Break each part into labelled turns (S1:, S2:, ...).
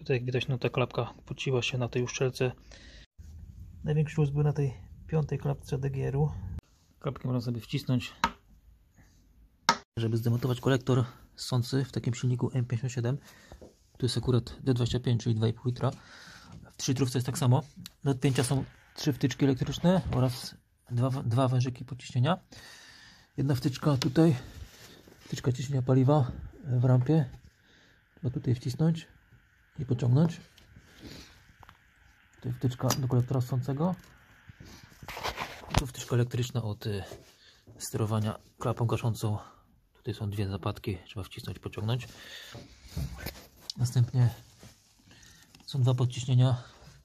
S1: Tutaj jak widać, no ta klapka pociła się na tej uszczelce. Największy luz był na tej piątej klapce DGR-u. Klapkę można sobie wcisnąć, żeby zdemontować kolektor ssący w takim silniku M57. Tu jest akurat D25, czyli 2,5 litra. W 3 litrówce jest tak samo. Do odpięcia są trzy wtyczki elektryczne oraz dwa, dwa wężyki podciśnienia. Jedna wtyczka tutaj, wtyczka ciśnienia paliwa w rampie. Trzeba tutaj wcisnąć i pociągnąć. Tutaj wtyczka do kolektora ssącego. I tu wtyczka elektryczna od y, sterowania klapą gaszącą. Tutaj są dwie zapadki, trzeba wcisnąć, pociągnąć. Następnie są dwa podciśnienia.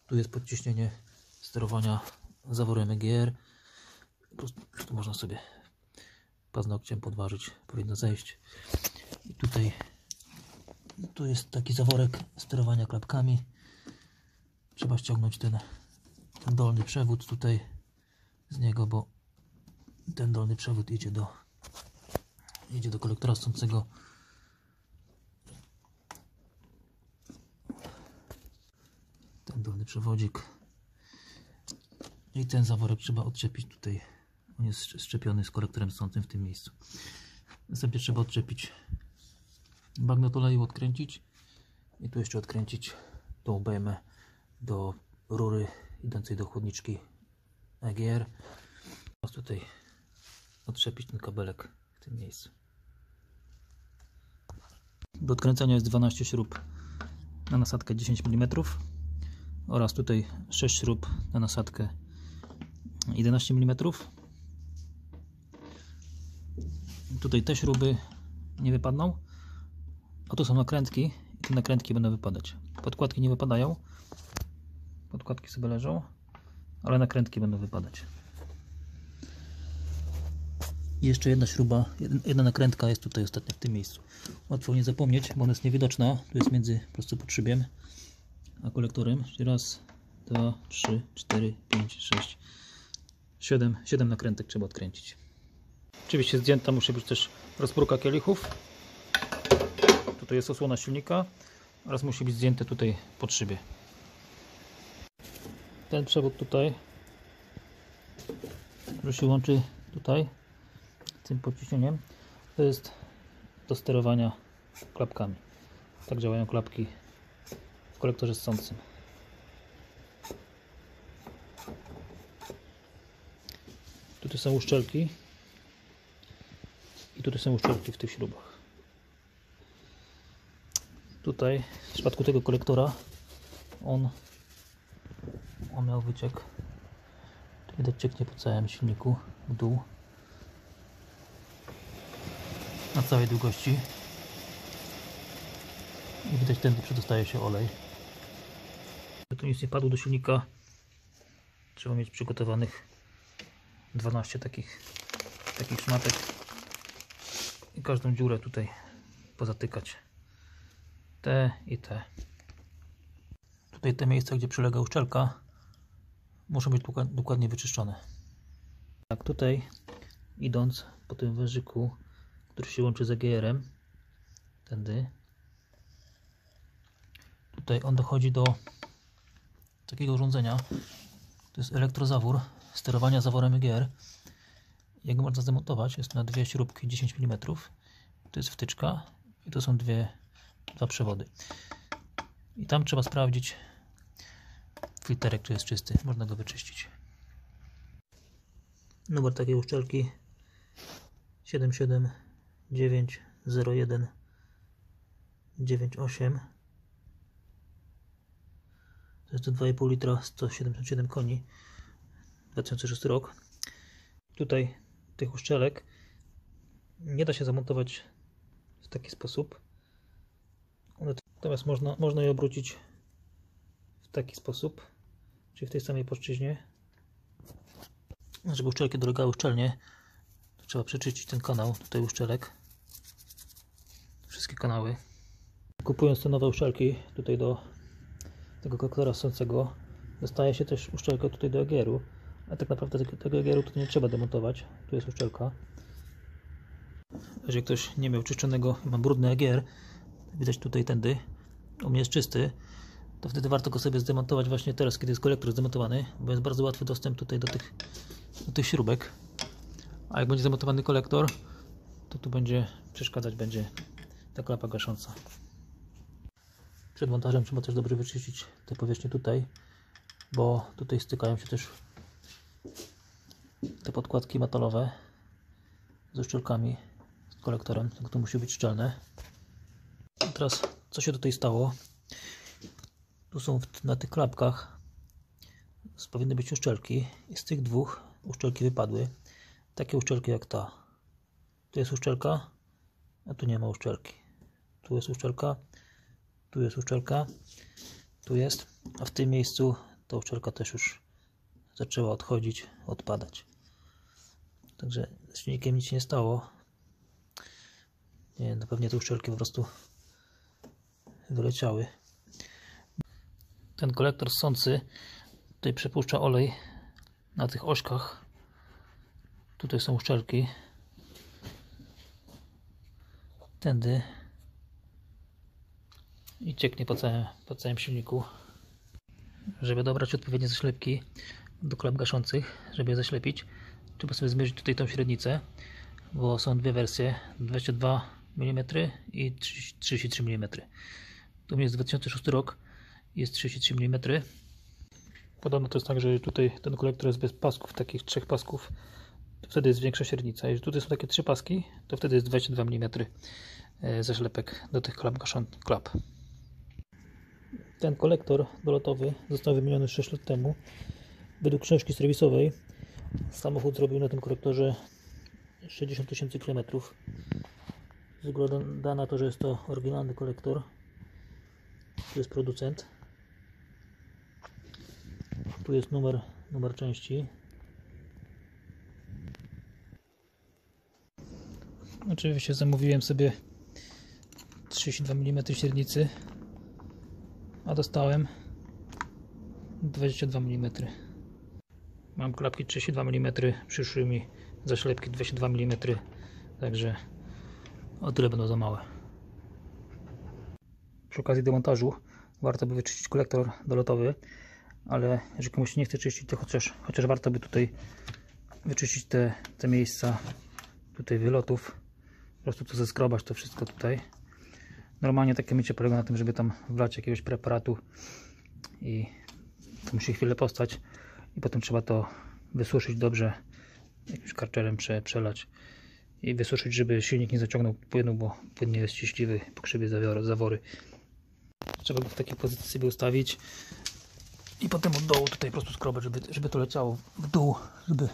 S1: Tu jest podciśnienie sterowania zaworem EGR. Tu można sobie paznokciem podważyć, powinno zejść. I tutaj tu jest taki zaworek sterowania klapkami. Trzeba ściągnąć ten, ten dolny przewód tutaj z niego, bo ten dolny przewód idzie do idzie do kolektora stącego. Ten dolny przewodzik. I ten zaworek trzeba odczepić tutaj. On jest szczepiony z kolektorem stącym w tym miejscu. Następnie trzeba odczepić bagnet oleju, odkręcić i tu jeszcze odkręcić tą obejmę do rury idącej do chłodniczki EGR. Teraz tutaj odczepić ten kabelek w tym miejscu. Do odkręcenia jest 12 śrub na nasadkę 10 mm oraz tutaj 6 śrub na nasadkę 11 mm. Tutaj te śruby nie wypadną, a tu są nakrętki i te nakrętki będą wypadać. Podkładki nie wypadają, podkładki sobie leżą, ale nakrętki będą wypadać. I jeszcze jedna śruba, jedna nakrętka jest tutaj ostatnio w tym miejscu. Łatwo nie zapomnieć, bo ona jest niewidoczna. Tu jest między po prostu podszybiem a kolektorem. Czyli raz, dwa, trzy, cztery, pięć, sześć, siedem. Siedem nakrętek trzeba odkręcić. Oczywiście zdjęta musi być też rozpórka kielichów. Tutaj jest osłona silnika oraz musi być zdjęte tutaj pod szybie. Ten przewód tutaj, który się łączy tutaj tym podciśnieniem, to jest do sterowania klapkami. Tak działają klapki w kolektorze ssącym. Tutaj są uszczelki i tutaj są uszczelki w tych śrubach. Tutaj w przypadku tego kolektora on, on miał wyciek. Widać cieknie po całym silniku w dół na całej długości i widać tędy przedostaje się olej. Żeby tu nic nie padło do silnika trzeba mieć przygotowanych 12 takich takich szmatek i każdą dziurę tutaj pozatykać te i te. Tutaj te miejsca gdzie przylega uszczelka muszą być dokładnie wyczyszczone. Tak tutaj idąc po tym wężyku który się łączy z EGR-em tędy tutaj on dochodzi do takiego urządzenia to jest elektrozawór sterowania zaworem EGR jak można zdemontować? Jest na dwie śrubki 10 mm to jest wtyczka i to są dwie dwa przewody. I tam trzeba sprawdzić filterek czy jest czysty. Można go wyczyścić. Numer takiej uszczelki 7791 98 to jest to 2,5 litra 177 koni. 2006 rok. Tutaj tych uszczelek nie da się zamontować w taki sposób natomiast można, można je obrócić w taki sposób czyli w tej samej płaszczyźnie. Żeby uszczelki dolegały szczelnie to trzeba przeczyścić ten kanał tutaj uszczelek. Wszystkie kanały. Kupując te nowe uszczelki tutaj do tego kolektora ssącego dostaje się też uszczelkę tutaj do egieru a tak naprawdę tego, egieru tutaj nie trzeba demontować. Tu jest uszczelka. Jeżeli ktoś nie miał czyszczonego ma brudny egier widać tutaj tędy u mnie jest czysty, to wtedy warto go sobie zdemontować właśnie teraz, kiedy jest kolektor zdemontowany, bo jest bardzo łatwy dostęp tutaj do tych, do tych śrubek. A jak będzie zamontowany kolektor, to tu będzie przeszkadzać będzie ta klapa gasząca. Przed montażem trzeba też dobrze wyczyścić te powierzchnie tutaj, bo tutaj stykają się też te podkładki metalowe ze szczelkami, z kolektorem, to musi być szczelne. Teraz co się tutaj stało? Tu są na tych klapkach powinny być uszczelki i z tych dwóch uszczelki wypadły. Takie uszczelki jak ta. Tu jest uszczelka, a tu nie ma uszczelki. Tu jest uszczelka, tu jest uszczelka, tu jest, a w tym miejscu ta uszczelka też już zaczęła odchodzić, odpadać. Także z silnikiem nic się nie stało. Nie no pewnie te uszczelki po prostu wyleciały. Ten kolektor ssący tutaj przepuszcza olej na tych ośkach. Tutaj są uszczelki. Tędy i cieknie po całym, po całym silniku. Żeby dobrać odpowiednie zaślepki do klap gaszących, żeby je zaślepić, trzeba sobie zmierzyć tutaj tą średnicę, bo są dwie wersje 22 mm i 30 33 mm. Tu jest 2006 rok, jest 33 mm. Podobno to jest tak, że tutaj ten kolektor jest bez pasków, takich trzech pasków, to wtedy jest większa średnica. Jeżeli tutaj są takie trzy paski, to wtedy jest 22 mm zaślepek do tych klap klap. Ten kolektor dolotowy został wymieniony 6 lat temu. Według książki serwisowej samochód zrobił na tym kolektorze 60 tysięcy kilometrów. Wygląda na to, że jest to oryginalny kolektor. Tu jest producent. Tu jest numer, numer części. Oczywiście zamówiłem sobie 32 mm średnicy, a dostałem 22 mm. Mam klapki 32 mm, przyszły mi zaślepki 22 mm, także o tyle będą za małe. Przy okazji demontażu warto by wyczyścić kolektor dolotowy, ale jeżeli komuś nie chce czyścić, to chociaż, chociaż warto by tutaj wyczyścić te, te miejsca tutaj wylotów, po prostu to zeskrobać to wszystko tutaj. Normalnie takie mycie polega na tym, żeby tam wlać jakiegoś preparatu i to musi chwilę postać i potem trzeba to wysuszyć dobrze jakimś karczerem prze, przelać i wysuszyć, żeby silnik nie zaciągnął płynu, bo płyn nie jest ściśliwy, pokrzywia zawory, zawory. Trzeba go w takiej pozycji sobie ustawić i potem od dołu tutaj po prostu żeby, żeby to leciało w dół, żeby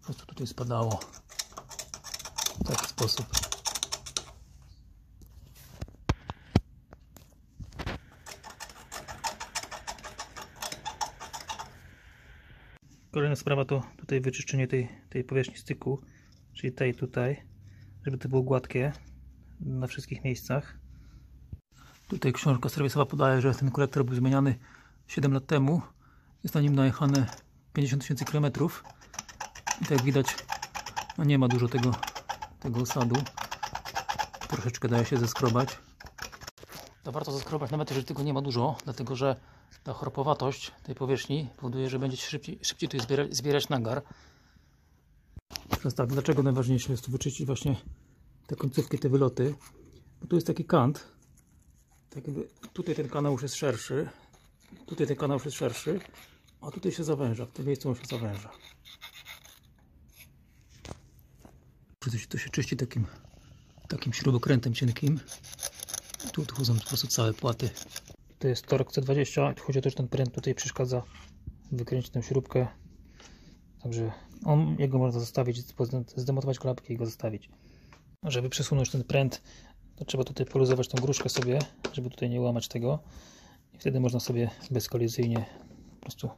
S1: po prostu tutaj spadało w taki sposób. Kolejna sprawa to tutaj wyczyszczenie tej, tej powierzchni styku, czyli tej tutaj, żeby to było gładkie na wszystkich miejscach. Tutaj książka serwisowa podaje, że ten kolektor był zmieniany 7 lat temu. Jest na nim najechane 50 tysięcy kilometrów. I tak jak widać, no nie ma dużo tego, tego osadu. Troszeczkę daje się zeskrobać. To warto zeskrobać, nawet jeżeli tego nie ma dużo, dlatego że ta chropowatość tej powierzchni powoduje, że będzie się szybciej, szybciej tutaj zbierać, zbierać nagar. Teraz tak, dlaczego najważniejsze jest tu wyczyścić właśnie te końcówki, te wyloty? Bo tu jest taki kant. Tak jakby tutaj ten kanał już jest szerszy. Tutaj ten kanał już jest szerszy. A tutaj się zawęża. W tym miejscu on się zawęża. To się, czyści takim, takim śrubokrętem cienkim. Tu odchodzą po prostu całe płaty. To jest torok C20. Chodzi że ten pręt tutaj przeszkadza wykręcić tę śrubkę. Także on, jego można zostawić, zdemontować klapkę i go zostawić. Żeby przesunąć ten pręt, to trzeba tutaj poluzować tą gruszkę sobie, żeby tutaj nie łamać tego. I wtedy można sobie bezkolizyjnie po prostu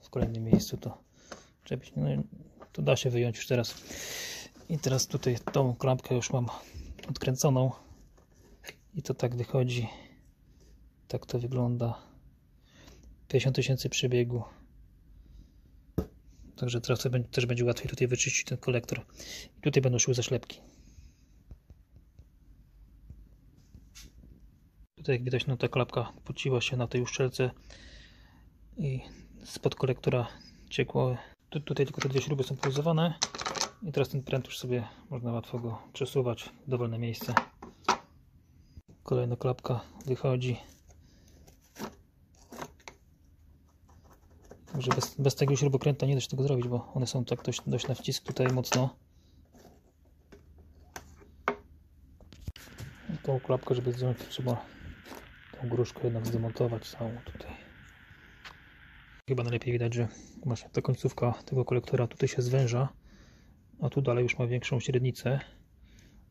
S1: w kolejnym miejscu to czepić. No, to da się wyjąć już teraz. I teraz tutaj tą klapkę już mam odkręconą. I to tak wychodzi. Tak to wygląda. 50 tysięcy przebiegu. Także teraz też będzie łatwiej tutaj wyczyścić ten kolektor. I tutaj będą szły zaślepki. Tutaj jak widać no ta klapka pociła się na tej uszczelce i spod kolektora ciekło. Tu, tutaj tylko te dwie śruby są poluzowane i teraz ten pręt już sobie można łatwo go przesuwać w dowolne miejsce. Kolejna klapka wychodzi. Także bez, bez tego śrubokręta nie da się tego zrobić, bo one są tak dość, dość na wcisk tutaj mocno. Tą klapkę, żeby zdjąć, trzeba gruszkę jednak zdemontować całą tutaj. Chyba najlepiej widać, że właśnie ta końcówka tego kolektora tutaj się zwęża, a tu dalej już ma większą średnicę.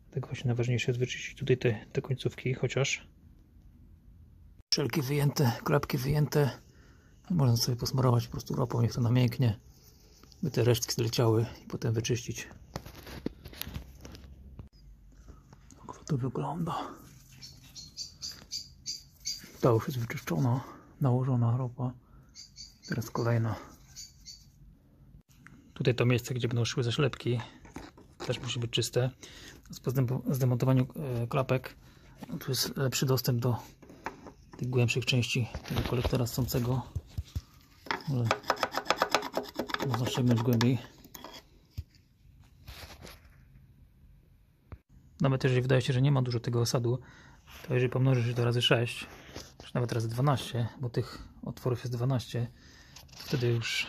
S1: Dlatego właśnie najważniejsze jest wyczyścić tutaj te, te końcówki, chociaż wszelkie wyjęte, klapki wyjęte można sobie posmarować po prostu ropą, niech to namięknie, by te resztki zleciały i potem wyczyścić. Jak to wygląda. Ta już jest wyczyszczona, nałożona ropa. Teraz kolejna. Tutaj to miejsce, gdzie będą szły zaślepki, też musi być czyste. Po zdemontowaniu e, klapek tu jest lepszy dostęp do tych głębszych części tego kolektora ssącego. Ale można ściągnąć głębiej. Nawet jeżeli wydaje się, że nie ma dużo tego osadu, to jeżeli pomnożysz to razy 6, nawet razy 12, bo tych otworów jest 12, wtedy już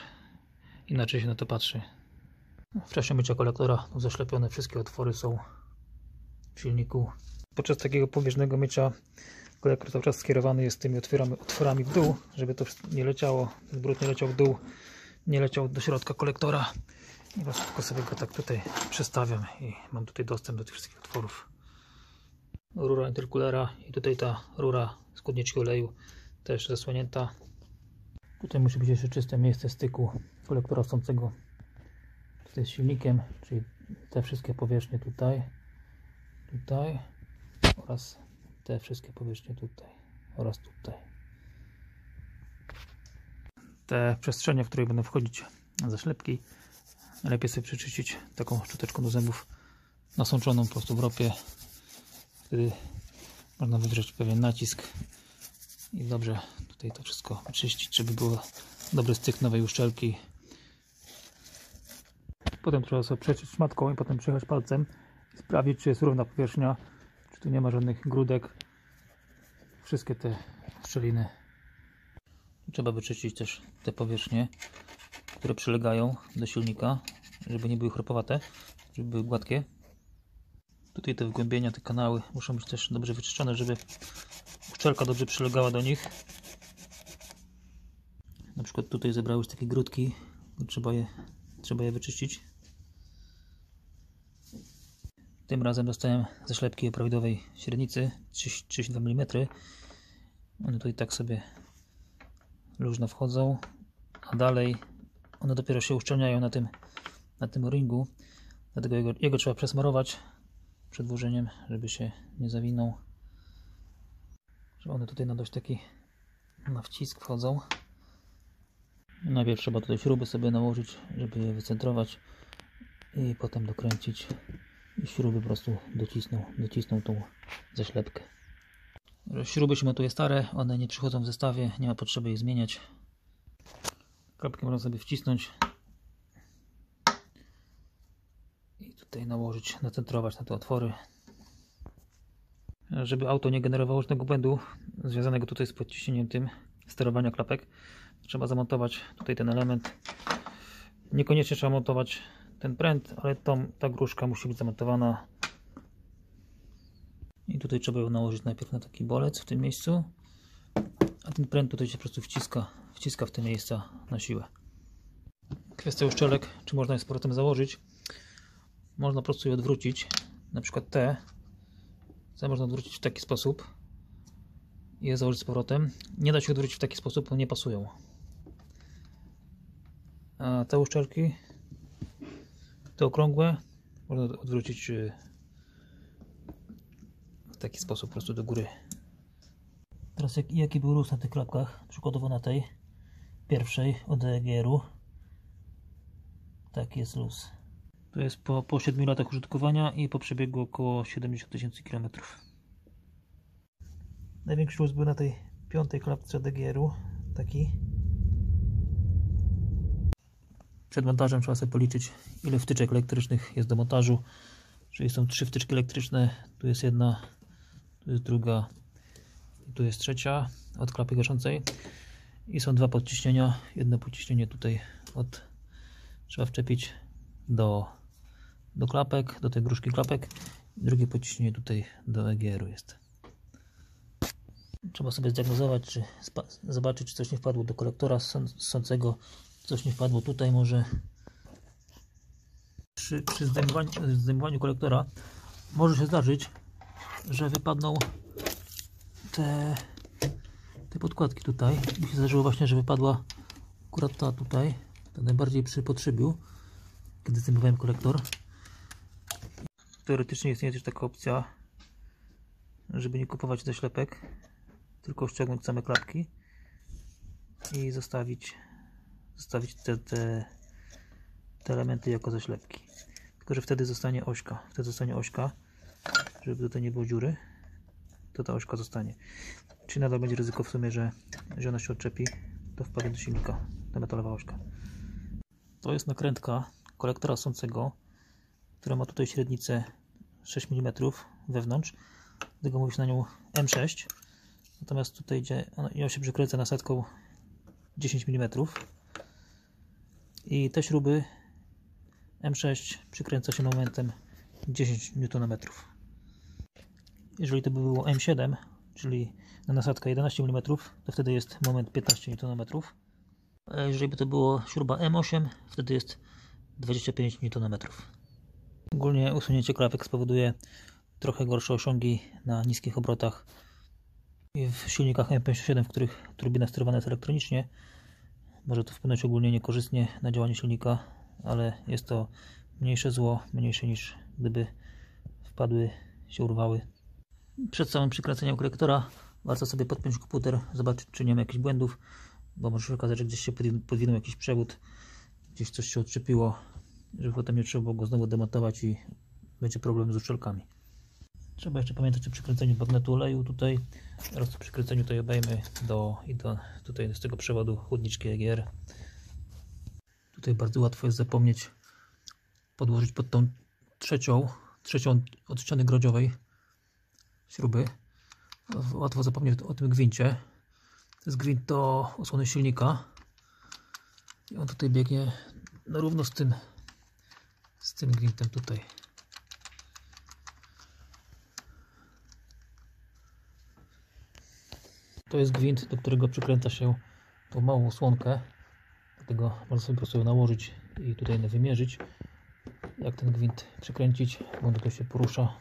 S1: inaczej się na to patrzy. W czasie mycia kolektora zaślepione wszystkie otwory są w silniku. Podczas takiego powierzchnego mycia kolektor cały czas skierowany jest tymi otworami, otworami w dół, żeby to nie leciało, ten brud nie leciał w dół, nie leciał do środka kolektora. I właśnie tylko sobie go tak tutaj przestawiam i mam tutaj dostęp do tych wszystkich otworów. Rura interkulera i tutaj ta rura składniczki oleju też zasłonięta. Tutaj musi być jeszcze czyste miejsce styku kolektora wstącego z silnikiem, czyli te wszystkie powierzchnie tutaj, tutaj oraz te wszystkie powierzchnie tutaj oraz tutaj. Te przestrzenie, w której będą wchodzić zaślepki, lepiej sobie przeczyścić taką szczoteczką do zębów nasączoną po prostu w ropie. Wtedy można wywrzeć pewien nacisk i dobrze tutaj to wszystko czyścić, żeby był dobry styk nowej uszczelki. Potem trzeba sobie przeciąć szmatką i potem przejechać palcem sprawdzić czy jest równa powierzchnia czy tu nie ma żadnych grudek. Wszystkie te szczeliny. Trzeba wyczyścić też te powierzchnie które przylegają do silnika żeby nie były chropowate żeby były gładkie tutaj te wgłębienia, te kanały muszą być też dobrze wyczyszczone żeby uszczelka dobrze przylegała do nich na przykład tutaj zebrały się takie grudki trzeba je, trzeba je wyczyścić tym razem dostałem zaślepki o prawidłowej średnicy 32 mm. One tutaj tak sobie luźno wchodzą, a dalej one dopiero się uszczelniają na tym, na tym ringu. Dlatego jego, jego trzeba przesmarować przed włożeniem, żeby się nie zawinął. Że one tutaj na dość taki na wcisk wchodzą. Najpierw trzeba tutaj śruby sobie nałożyć, żeby je wycentrować i potem dokręcić i śruby po prostu docisną, docisną tą zaślepkę. Śruby się montuje stare, one nie przychodzą w zestawie, nie ma potrzeby ich zmieniać. Klapkę można sobie wcisnąć i tutaj nałożyć, nacentrować na te otwory. Żeby auto nie generowało żadnego błędu związanego tutaj z podciśnieniem tym sterowania klapek, trzeba zamontować tutaj ten element. Niekoniecznie trzeba montować ten pręt, ale ta gruszka musi być zamontowana. I tutaj trzeba ją nałożyć najpierw na taki bolec w tym miejscu, a ten pręt tutaj się po prostu wciska, wciska w te miejsca na siłę. Kwestia uszczelek, czy można je z powrotem założyć. Można po prostu je odwrócić, na przykład te, te można odwrócić w taki sposób i je założyć z powrotem. Nie da się odwrócić w taki sposób, bo nie pasują. A te uszczelki te okrągłe można odwrócić y, w taki sposób po prostu do góry. Teraz jak, jaki był luz na tych klapkach? Przykładowo na tej pierwszej od EGR-u. Taki jest luz. To jest po, po 7 latach użytkowania i po przebiegu około 70 tysięcy km. Największy luz był na tej piątej klapce DGR-u. Taki. Przed montażem trzeba sobie policzyć, ile wtyczek elektrycznych jest do montażu. Czyli są trzy wtyczki elektryczne. Tu jest jedna, tu jest druga i tu jest trzecia od klapy gaszącej. I są dwa podciśnienia. Jedno podciśnienie tutaj od trzeba wczepić do, do klapek, do tej gruszki klapek. Drugie podciśnienie tutaj do EGR-u jest. Trzeba sobie zdiagnozować, czy zobaczyć, czy coś nie wpadło do kolektora ssącego, coś nie wpadło tutaj może. Przy, przy zdejmowaniu, zdejmowaniu kolektora może się zdarzyć, że wypadną te, te podkładki tutaj. Mi się zdarzyło właśnie, że wypadła akurat ta tutaj, ta najbardziej przy podszybiu, kiedy zdejmowałem kolektor. Teoretycznie istnieje też taka opcja, żeby nie kupować zaślepek, tylko ściągnąć same klapki i zostawić, zostawić te, te, te elementy jako zaślepki. Tylko, że wtedy zostanie ośka. Wtedy zostanie ośka, żeby tutaj nie było dziury, to ta ośka zostanie. Czyli nadal będzie ryzyko w sumie, że, że ona się odczepi, to wpadnie do silnika, ta metalowa ośka. To jest nakrętka kolektora sącego, która ma tutaj średnicę 6 mm wewnątrz. Dlatego mówi się na nią M6. Natomiast tutaj idzie, ją się przykręca nasadką 10 mm. I te śruby M6 przykręca się momentem 10 Nm. Jeżeli to by było M7, czyli na nasadkę 11 mm, to wtedy jest moment 15 Nm. A jeżeli by to było śruba M8, wtedy jest 25 Nm. Ogólnie usunięcie klapek spowoduje trochę gorsze osiągi na niskich obrotach w silnikach M57, w których turbina sterowana jest elektronicznie. Może to wpłynąć ogólnie niekorzystnie na działanie silnika, ale jest to mniejsze zło, mniejsze niż gdyby wpadły, się urwały. Przed samym przykręceniem kolektora warto sobie podpiąć komputer, zobaczyć czy nie ma jakichś błędów, bo może się okazać, że gdzieś się podwinął jakiś przewód, gdzieś coś się odczepiło, żeby potem nie trzeba było go znowu demontować i będzie problem z uszczelkami. Trzeba jeszcze pamiętać o przykręceniu magnetu oleju tutaj oraz przy przykręceniu tutaj obejmy do, i do, tutaj z tego przewodu chłodniczki EGR. Tutaj bardzo łatwo jest zapomnieć podłożyć pod tą trzecią, trzecią od ściany grodziowej śruby. Łatwo zapomnieć o tym gwincie. To jest gwint do osłony silnika. I on tutaj biegnie no równo z tym z tym gwintem tutaj. To jest gwint, do którego przykręca się tą małą osłonkę. Dlatego można sobie po prostu ją nałożyć i tutaj wymierzyć. Jak ten gwint przykręcić, on tylko się porusza